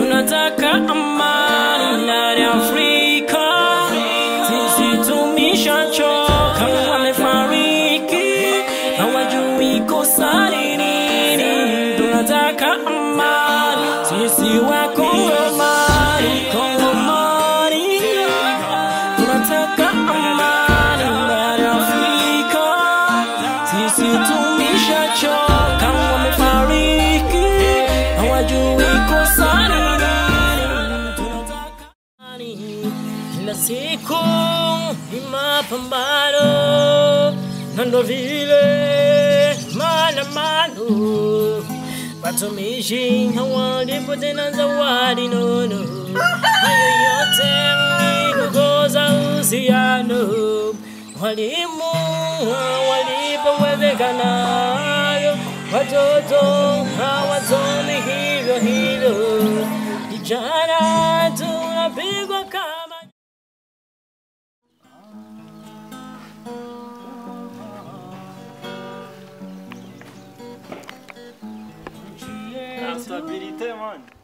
tunataka amani ndani ya Afrika, sisi tumeshachoka, wamefariki hawajui kosa nini. Tunataka amani sisi wakongomani, kongomani tunataka amani. Kila siku ni mapambano na ndo vile maandamano, watumishi hawalipo tena zawadi nono. Hayo yote ni kukosa uhusiano, walimu walipowezekanayo, watoto abrigo cama. Tá, Asta birite é mano.